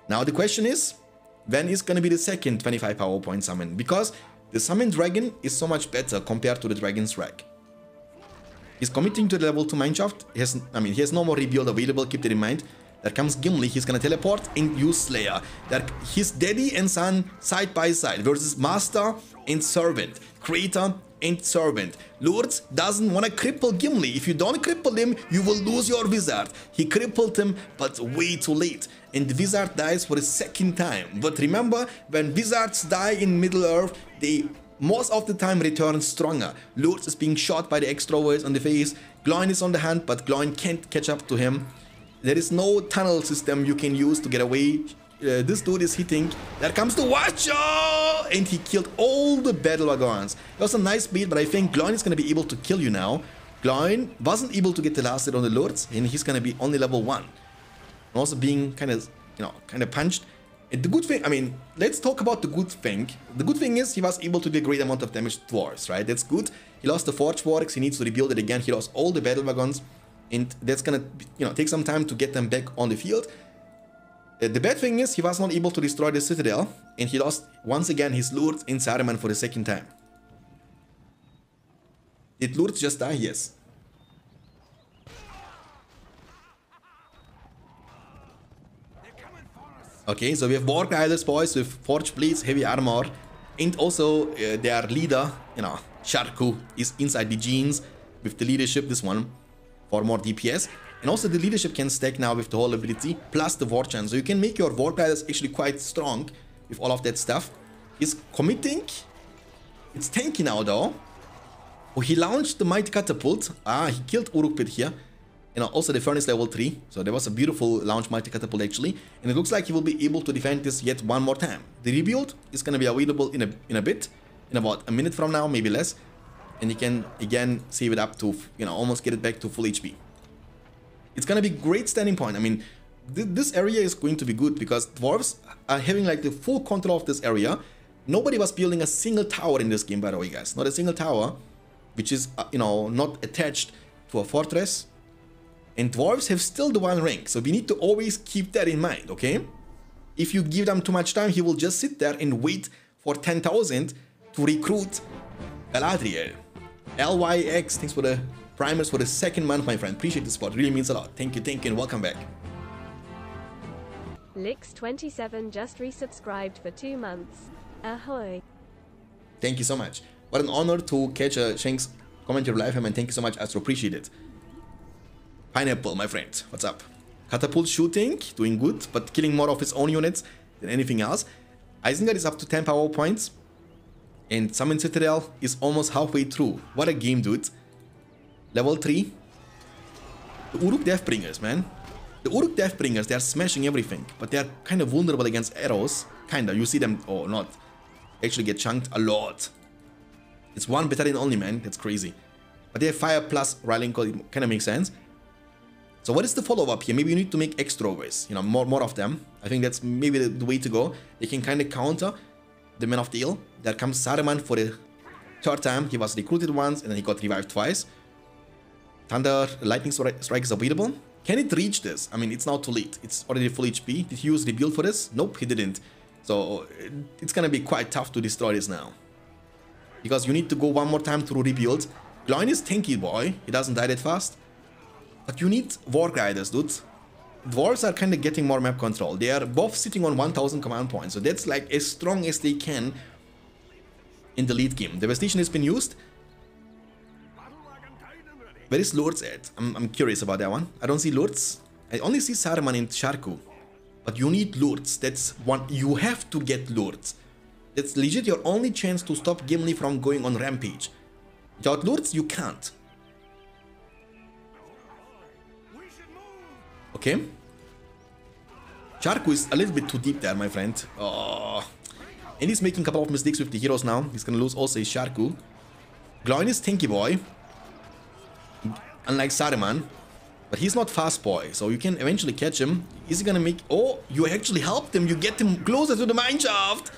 Now the question is, when is gonna be the second 25 power point summon? Because the summon dragon is so much better compared to the dragon's wreck. He's committing to the level 2 mineshaft. He has, I mean, he has no more rebuild available, keep that in mind. There comes Gimli, he's gonna teleport and use Slayer. There, his daddy and son side by side versus Master and Servant, Creator and Servant. Lurtz doesn't want to cripple Gimli. If you don't cripple him, you will lose your wizard. He crippled him, but way too late. And the wizard dies for a second time. But remember, when wizards die in Middle-earth, they most of the time return stronger. Lurtz is being shot by the axe throwers on the face. Gloin is on the hand, but Gloin can't catch up to him. There is no tunnel system you can use to get away. Uh, this dude is hitting. There comes the Watcher! And he killed all the battle wagons. It was a nice beat, but I think Gloin is going to be able to kill you now. Gloin wasn't able to get the last hit on the Lurtz, and he's going to be only level 1. Also being kind of, you know, kind of punched. And the good thing, I mean, let's talk about the good thing. The good thing is he was able to do a great amount of damage to dwarves, right? That's good. He lost the Forge Works, he needs to rebuild it again. He lost all the battle wagons and that's gonna you know take some time to get them back on the field. Uh, the bad thing is he was not able to destroy the citadel and he lost once again his Lurtz in Saruman for the second time. Did Lurtz just die? Yes. Okay, so we have Warg Riders boys with Forge Blades, Heavy Armor, and also uh, their leader, you know, Sharku is inside the jeans with the leadership, this one for more DPS. And also the leadership can stack now with the whole ability, plus the war chant. So you can make your war palace actually quite strong with all of that stuff. He's committing. It's tanky now though. Oh, he launched the Mighty Catapult. Ah, he killed Urukpit here. And also the Furnace level 3. So there was a beautiful launch Mighty Catapult actually. And it looks like he will be able to defend this yet one more time. The rebuild is going to be available in a, in a bit. In about a minute from now, maybe less and you can again save it up to you know almost get it back to full HP. It's gonna be great standing point. I mean, th this area is going to be good because dwarves are having like the full control of this area. Nobody was building a single tower in this game, by the way, guys. Not a single tower, which is uh, you know not attached to a fortress. And dwarves have still the one rank, so we need to always keep that in mind, okay? If you give them too much time, he will just sit there and wait for 10,000 to recruit Galadriel. LYX, thanks for the primers for the second month, my friend. Appreciate the support. Really means a lot. Thank you, thank you, and welcome back. Lix27 just resubscribed for two months. Ahoy. Thank you so much. What an honor to catch a Shanks commentary live, man. Thank you so much, Astro. Appreciate it. Pineapple, my friend. What's up? Catapult shooting, doing good, but killing more of his own units than anything else. Isengard is up to 10 power points. And Summon Citadel is almost halfway through. What a game, dude. Level 3. The Uruk Deathbringers, man. The Uruk Deathbringers, they are smashing everything. But they are kind of vulnerable against arrows. Kinda. You see them, or not. Actually get chunked a lot. It's one battalion only, man. That's crazy. But they have fire plus Rallying Call. It kind of makes sense. So what is the follow-up here? Maybe you need to make extra ways, you know, more more of them. I think that's maybe the, the way to go. They can kind of counter the Man of Steel. There comes Saruman for the third time. He was recruited once and then he got revived twice. Thunder Lightning Strike is available. Can it reach this? I mean, it's now too late. It's already full HP. Did he use Rebuild for this? Nope, he didn't. So it's gonna be quite tough to destroy this now. Because you need to go one more time through Rebuild. Gloin is tanky boy. He doesn't die that fast. But you need Warg Riders, dude. Dwarves are kind of getting more map control. They are both sitting on 1000 command points. So that's like as strong as they can in the lead game. Devastation has been used. Where is Lurtz at? I'm, I'm curious about that one. I don't see Lurtz. I only see Saruman and Sharku. But you need Lurtz. That's one. You have to get Lurtz. That's legit your only chance to stop Gimli from going on rampage. Without Lurtz, you can't. Okay. Sharku is a little bit too deep there, my friend. Oh. And he's making a couple of mistakes with the heroes now. He's gonna lose also his Sharku. Gloin is Tinky Boy. Unlike Saruman. But he's not fast boy, so you can eventually catch him. Is he gonna make... Oh, you actually helped him. You get him closer to the mine shaft.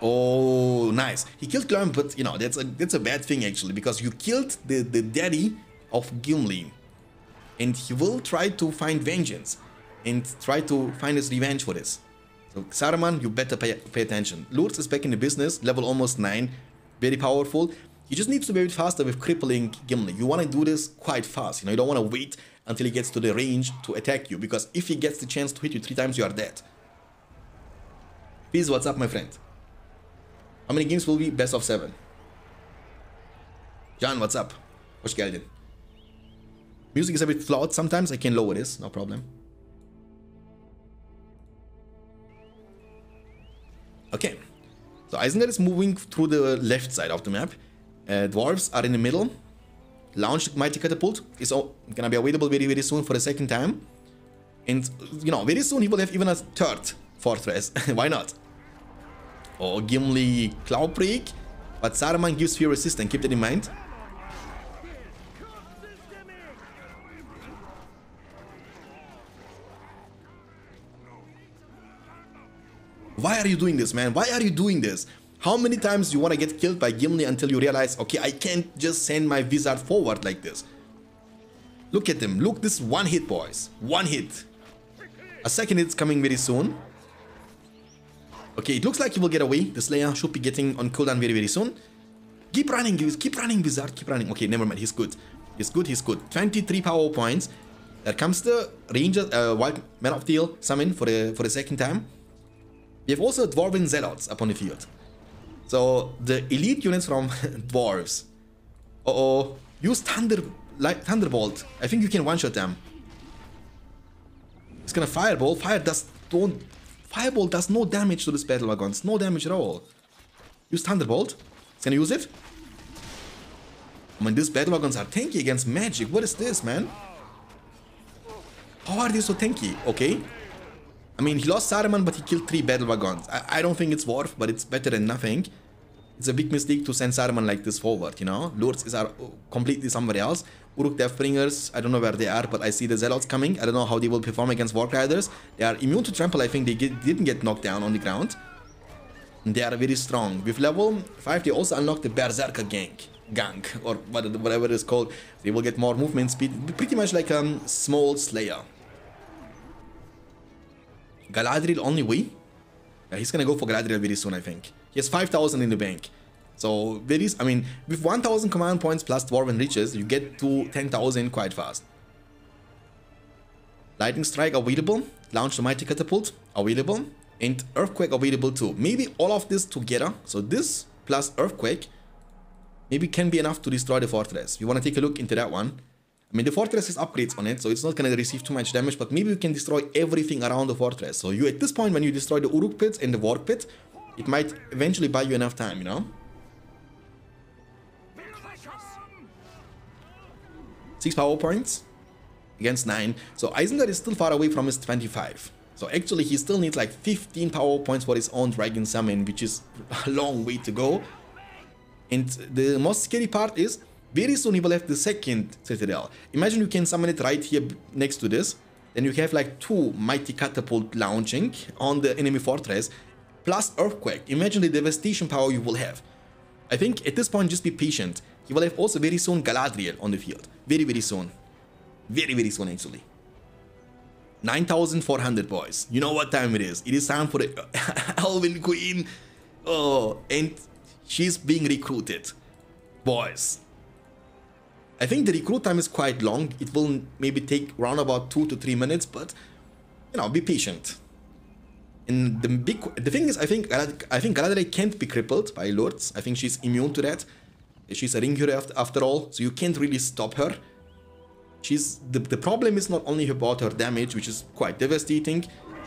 Oh, nice. He killed Gloin, but, you know, that's a that's a bad thing, actually. Because you killed the, the daddy of Gimli. And he will try to find vengeance. And try to find his revenge for this. So Saruman, you better pay, pay attention. Lurtz is back in the business, level almost 9, very powerful. He just need to be a bit faster with crippling Gimli. You want to do this quite fast, you know, you don't want to wait until he gets to the range to attack you, because if he gets the chance to hit you three times, you are dead. Please, what's up, my friend? How many games will be? Best of 7. John, what's up? Hoş geldin. Music is a bit flawed sometimes, I can lower this, no problem. Okay, so Isengard is moving through the left side of the map. Uh, dwarves are in the middle. Launch Mighty Catapult is gonna be available very, very soon for the second time. And, you know, very soon he will have even a third fortress. *laughs* Why not? Oh, Gimli Cloudbreak. But Saruman gives fear resistance, keep that in mind. Why are you doing this, man? Why are you doing this? How many times do you want to get killed by Gimli until you realize, okay, I can't just send my wizard forward like this. Look at him. Look, this one hit, boys. One hit. A second hit's coming very soon. Okay, it looks like he will get away. The Slayer should be getting on cooldown very, very soon. Keep running, keep running, Wizard, keep running. Okay, never mind, he's good. He's good, he's good. 23 power points. There comes the Ranger, uh, Wild Man of Steel summon for the, for the second time. We have also Dwarven Zealots upon the field. So the elite units from *laughs* Dwarves. Uh oh, use Thunder, like Thunderbolt. I think you can one-shot them. It's gonna Fireball. Fire does don't Fireball does no damage to this battle wagons. No damage at all. Use Thunderbolt. It's gonna use it. I mean, these battle wagons are tanky against magic. What is this, man? How are they so tanky? Okay. I mean, he lost Saruman, but he killed three battle wagons. I, I don't think it's worth, but it's better than nothing. It's a big mistake to send Saruman like this forward, you know? Lurtz is are completely somewhere else. Uruk Deathbringers, I don't know where they are, but I see the Zealots coming. I don't know how they will perform against Warg Riders. They are immune to trample, I think they get, didn't get knocked down on the ground. They are very strong. With level 5, they also unlock the Berserker Gang. Gang, or whatever it is called. They will get more movement speed, pretty much like a um, small Slayer. Galadriel only way? Yeah, he's gonna go for Galadriel very soon, I think. He has 5,000 in the bank. So there is, I mean, with 1,000 command points plus Dwarven Riches, you get to 10,000 quite fast. Lightning Strike available, Launch the Mighty Catapult available, and Earthquake available too. Maybe all of this together, so this plus Earthquake, maybe can be enough to destroy the fortress. You want to take a look into that one. I mean, the fortress has upgrades on it, so it's not going to receive too much damage, but maybe you can destroy everything around the fortress. So you, at this point, when you destroy the Uruk pits and the Warg pit, it might eventually buy you enough time, you know? Six power points against nine. So Isengard is still far away from his 25. So actually, he still needs like 15 power points for his own Dragon Summon, which is *laughs* a long way to go. And the most scary part is Very soon he will have the second Citadel. Imagine you can summon it right here next to this. Then you have like two Mighty Catapult launching on the enemy fortress, plus Earthquake. Imagine the devastation power you will have. I think at this point just be patient. He will have also very soon Galadriel on the field. Very, very soon. Very, very soon actually. 9,400 boys. You know what time it is. It is time for the *laughs* Elven Queen. Oh, and she's being recruited. Boys. I think the recruit time is quite long. It will maybe take around about two to three minutes, but you know, be patient. And the big, the thing is, I think I think Galadriel can't be crippled by Lurtz. I think she's immune to that. She's a ring hero after, all, so you can't really stop her. She's the, the problem is not only about her damage, which is quite devastating.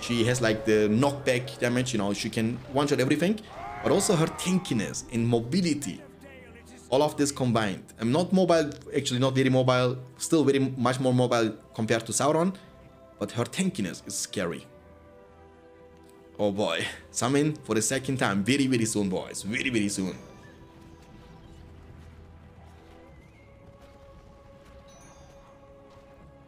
She has like the knockback damage, you know, she can one-shot everything, but also her tankiness and mobility. All of this combined. I'm not mobile, actually not very mobile, still very much more mobile compared to Sauron, but her tankiness is scary. Oh boy, summon for the second time, very very soon boys, very very soon.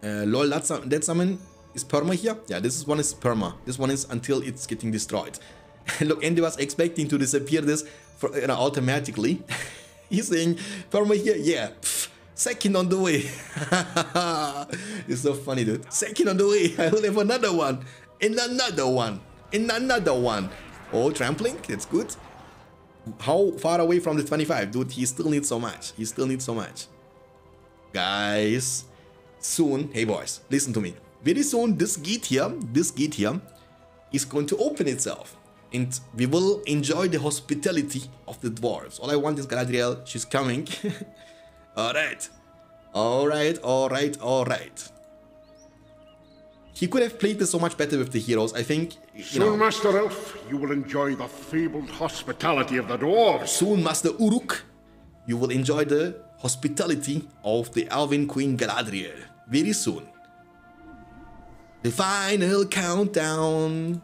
Uh, lol, that, sum that summon is perma here? Yeah, this is one is perma. This one is until it's getting destroyed. *laughs* Look, Andy was expecting to disappear this for, you know, automatically. *laughs* He's saying perma here? Yeah. Pff, second on the way. *laughs* it's so funny, dude. Second on the way. I will have another one. And another one. And another one. Oh, trampling. That's good. How far away from the 25? Dude, he still needs so much. He still needs so much. Guys soon, hey boys, listen to me. Very soon, this gate here, this gate here, is going to open itself. And we will enjoy the hospitality of the dwarves. All I want is Galadriel, she's coming. *laughs* alright. Alright, alright, alright. He could have played this so much better with the heroes. I think, you Soon, know, Master Elf, you will enjoy the fabled hospitality of the dwarves. soon, Master Uruk, you will enjoy the hospitality of the Elven Queen Galadriel. Very soon. The final countdown.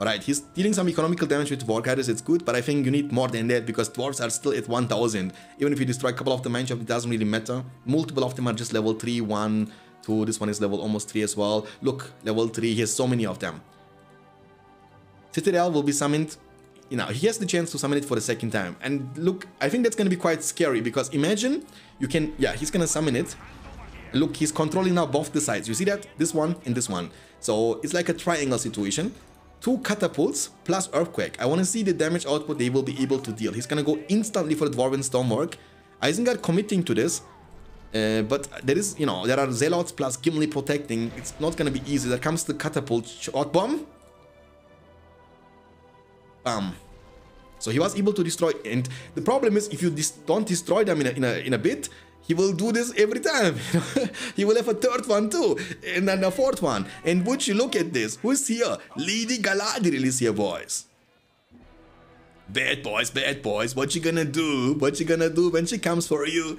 Alright, he's dealing some economical damage with Warg Riders, it's good, but I think you need more than that because dwarves are still at 1000. Even if you destroy a couple of the mineshaft, it doesn't really matter. Multiple of them are just level 3, 1, 2, this one is level almost 3 as well. Look, level 3, he has so many of them. Citadel will be summoned you know, he has the chance to summon it for the second time. And look, I think that's going to be quite scary because imagine you can, yeah, he's going to summon it. Look, he's controlling now both the sides. You see that? This one and this one. So it's like a triangle situation. Two catapults plus earthquake. I want to see the damage output they will be able to deal. He's going to go instantly for the Dwarven Stonework. Isengard committing to this. Uh, but there is, you know, there are Zealots plus Gimli protecting. It's not going to be easy. There comes the catapult shot bomb. Bam. So he was able to destroy, and the problem is if you don't destroy them in a, in, a, in a bit, he will do this every time. *laughs* he will have a third one too, and then a fourth one. And would you look at this? Who's here? Lady Galadriel is here, boys. Bad boys, bad boys. What you gonna do? What you gonna do when she comes for you?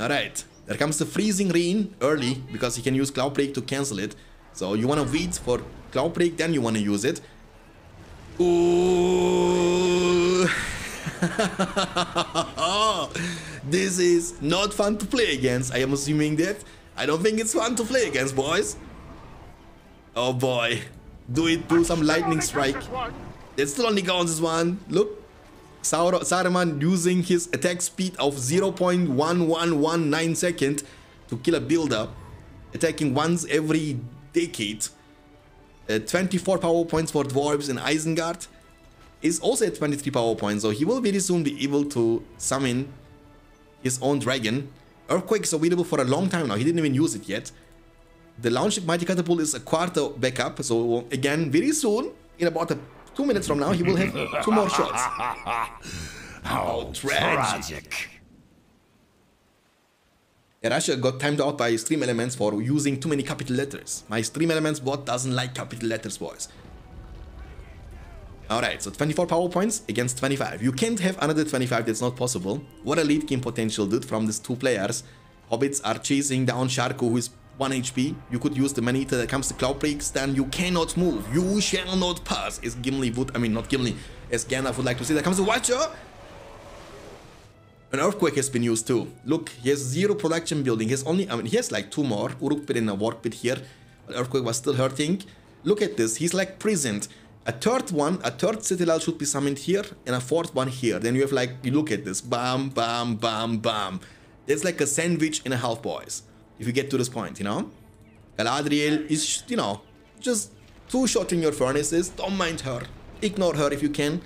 Alright, there comes the freezing rain early because he can use Cloud Break to cancel it. So you wanna wait for Cloud Break, then you wanna use it. Ooh. *laughs* this is not fun to play against. I am assuming that. I don't think it's fun to play against, boys. Oh boy. Do it, do some lightning strike. It still only counts as one. Look. Saur Saruman using his attack speed of 0.1119 second to kill a builder. Attacking once every decade. Uh, 24 power points for dwarves and Isengard is also at 23 power points, so he will very soon be able to summon his own dragon. Earthquake is available for a long time now, he didn't even use it yet. The Launching Mighty Catapult is a quarter backup, so again, very soon, in about a, two minutes from now, he will have two more shots. *laughs* How oh, tragic. Russia got timed out by Stream Elements for using too many capital letters. My Stream Elements bot doesn't like capital letters, boys. Alright, so 24 power points against 25. You can't have another 25, that's not possible. What a lead game potential, dude, from these two players. Hobbits are chasing down Sharku, who is 1 HP. You could use the Manita that comes to Cloud Breaks, then you cannot move. You shall not pass, as Gimli would, I mean, not Gimli, as Gandalf would like to say. That comes the Watcher! An earthquake has been used too. Look, he has zero production building. He has only, I mean, he has like two more. Uruk pit and a Warg pit here. But earthquake was still hurting. Look at this. He's like prisoned. A third one, a third citadel should be summoned here, and a fourth one here. Then you have like, you look at this. Bam, bam, bam, bam. There's like a sandwich and a half, boys. If you get to this point, you know? Galadriel is, you know, just two-shotting your furnaces. Don't mind her. Ignore her if you can.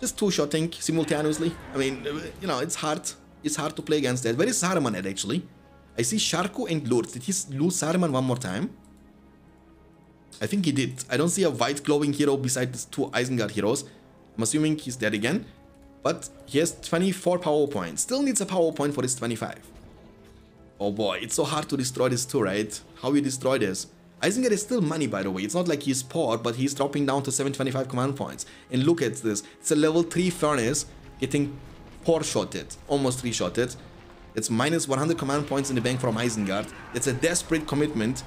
Just two-shotting simultaneously. I mean, you know, it's hard. It's hard to play against that. Where is Saruman at, actually? I see Sharku and Lurtz. Did he lose Saruman one more time? I think he did. I don't see a white glowing hero beside these two Isengard heroes. I'm assuming he's dead again. But he has 24 power points. Still needs a power point for his 25. Oh boy, it's so hard to destroy this too, right? How you destroy this? Isengard is still money, by the way. It's not like he's poor, but he's dropping down to 725 command points. And look at this. It's a level 3 furnace getting 4-shotted. Almost 3-shotted. It's minus 100 command points in the bank from Isengard. It's a desperate commitment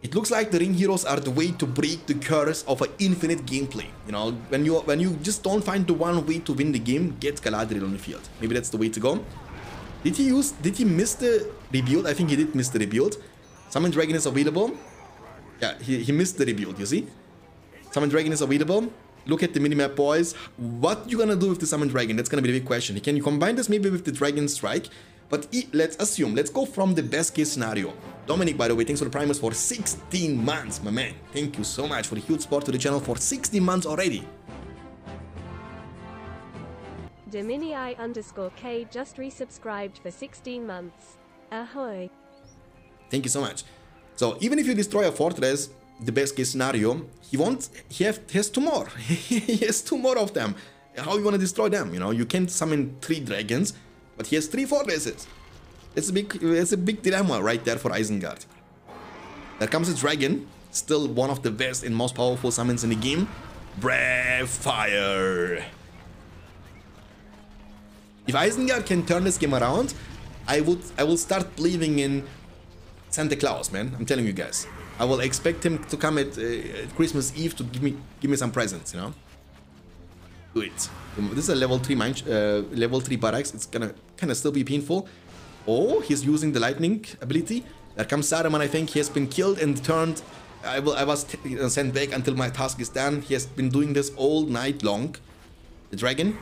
it looks like the ring heroes are the way to break the curse of an infinite gameplay. You know, when you when you just don't find the one way to win the game, get Galadriel on the field. Maybe that's the way to go. Did he use? Did he miss the rebuild? I think he did miss the rebuild. Summon Dragon is available. Yeah, he, he missed the rebuild. You see, Summon Dragon is available. Look at the minimap, boys. What you gonna do with the Summon Dragon? That's gonna be the big question. Can you combine this maybe with the Dragon Strike? But let's assume, let's go from the best case scenario. Dominic, by the way, thanks for the primers for 16 months, my man. Thank you so much for the huge support to the channel for 16 months already. Dominii underscore K just resubscribed for 16 months. Ahoy. Thank you so much. So even if you destroy a fortress, the best case scenario, he won't, he, have, has two more. *laughs* he has two more of them. How you want to destroy them? You know, you can't summon three dragons, but he has three fortresses. It's a big, it's a big dilemma right there for Isengard. There comes a dragon, still one of the best and most powerful summons in the game. Brave Fire. If Isengard can turn this game around, I would, I will start believing in Santa Claus, man. I'm telling you guys. I will expect him to come at, uh, at Christmas Eve to give me, give me some presents, you know. Do it. This is a level 3 mine, uh, level 3 barracks. It's gonna kind of still be painful. Oh, he's using the lightning ability. There comes Saruman, I think. He has been killed and turned. I, will, I was uh, sent back until my task is done. He has been doing this all night long. The dragon.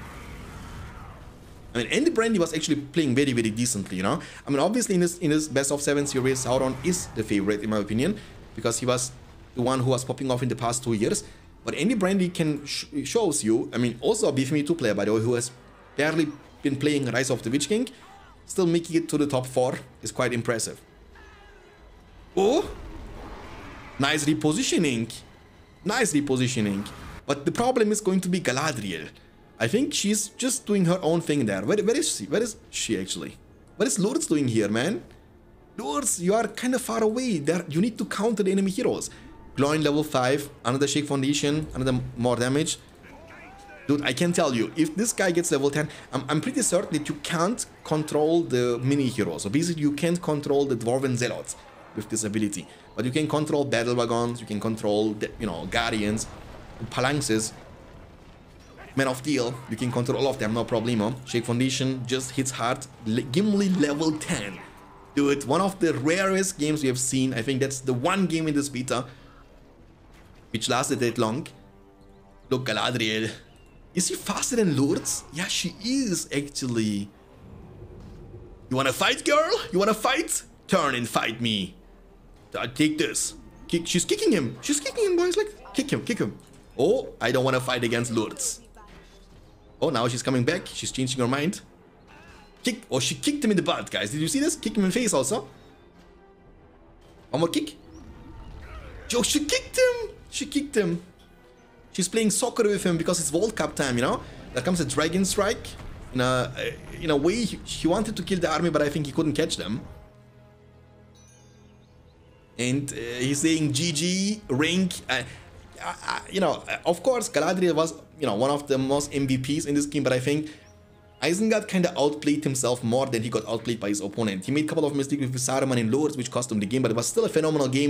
I mean, Andy Brandy was actually playing very, very decently, you know? I mean, obviously in this, in this best of 7 series, Sauron is the favorite, in my opinion, because he was the one who was popping off in the past two years. But Andy Brandy can sh shows you, I mean, also a BFME 2 player, by the way, who has barely been playing Rise of the Witch King, still making it to the top 4 is quite impressive. Oh! Nice repositioning. Nice repositioning. But the problem is going to be Galadriel. I think she's just doing her own thing there. Where, where is she? Where is she actually? What is Lurtz doing here, man? Lurtz, you are kind of far away. There, you need to counter the enemy heroes. Glowing level 5, another Shake Foundation, another more damage. Dude, I can tell you, if this guy gets level 10, I'm, I'm pretty certain that you can't control the mini heroes. So basically, you can't control the Dwarven Zealots with this ability. But you can control Battle Wagons, you can control, the, you know, Guardians, Phalanxes, Men of Steel, you can control all of them, no problemo. Shake Foundation just hits hard. Le Gimli level 10. Dude, one of the rarest games we have seen. I think that's the one game in this beta which lasted that long. Look, Galadriel. Is she faster than Lurtz? Yeah, she is, actually. You wanna fight, girl? You wanna fight? Turn and fight me. Take this. Kick. She's kicking him. She's kicking him, boys. Like, kick him, kick him. Oh, I don't wanna fight against Lurtz. Oh, now she's coming back. She's changing her mind. Kick. Oh, she kicked him in the butt, guys. Did you see this? Kick him in the face also. One more kick. Yo, she kicked him. She kicked him. She's playing soccer with him because it's World Cup time, you know? There comes a Dragon Strike. In a, in a way, he wanted to kill the army, but I think he couldn't catch them. And uh, he's saying GG, rank. Uh, uh, you know, of course, Galadriel was, you know, one of the most MVPs in this game, but I think Isengard kind of outplayed himself more than he got outplayed by his opponent. He made a couple of mistakes with Saruman and Lurtz, which cost him the game, but it was still a phenomenal game.